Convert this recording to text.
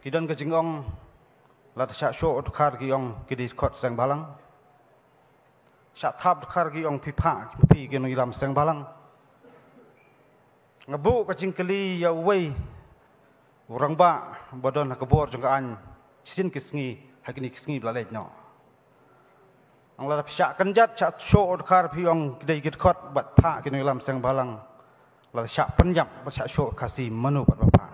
kidon ke jingong lat syak syok ta ki ong ki di khot sang balang. Syak thap khar ki ong phi pha ki ki no ilam seng balang. Ngebu ke jingkeli ya wei orang ba bodon ha nak bor jung an sin ki sngi ha ki ni sngi la no ang lat syak kenjat syak syok sho pi ong ki dei kot bat pha ki no ilam seng balang. Lat syak pan bat syak syok khasi manu bat bapa